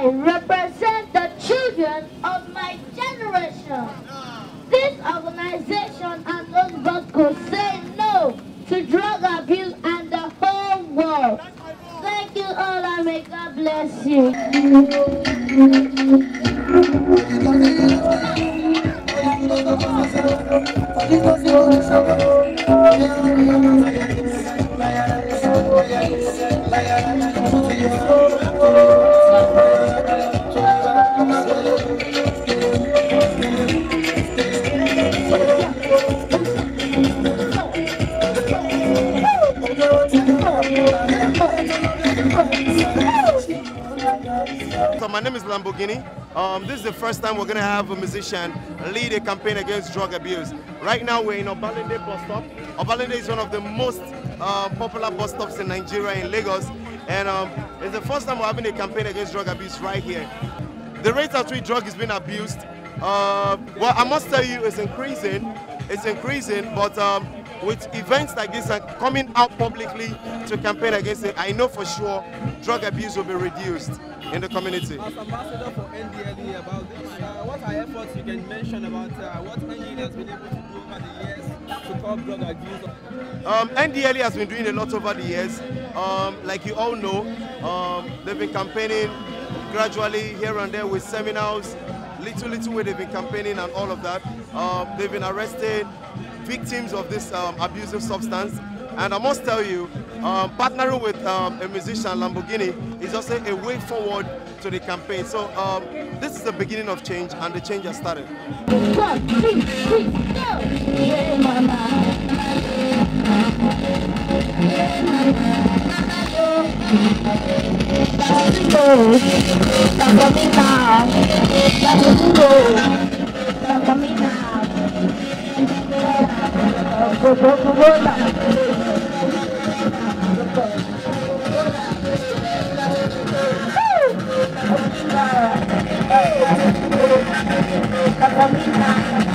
I represent the children of my generation. This organization and those Bosco say no to drug abuse and the whole world. Thank you all and may God bless you. My name is Lamboginny. Um, this is the first time we're going to have a musician lead a campaign against drug abuse. Right now we're in Obalende bus stop. Obalende is one of the most uh, popular bus stops in Nigeria, in Lagos. And um, it's the first time we're having a campaign against drug abuse right here. The rate at which drug is being abused, uh, well, I must tell you, it's increasing. It's increasing, but um, with events like this and coming out publicly to campaign against it, I know for sure drug abuse will be reduced in the community. As ambassador for NDLEA about this, uh, what are efforts you can mention about uh, what NDLEA has been able to do over the years to curb drug abuse? Um, NDLEA has been doing a lot over the years. Um, like you all know, um, they've been campaigning gradually here and there with seminars, little, little way they've been campaigning and all of that. Um, they've been arresting victims of this um, abusive substance. And I must tell you, um, partnering with um, a musician, Lamboginny, is also a way forward to the campaign. So um, this is the beginning of change, and the change has started. Go, Portanto, manda. Tá combinado.